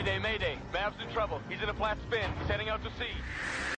Mayday, mayday. Mav's in trouble. He's in a flat spin. He's heading out to sea.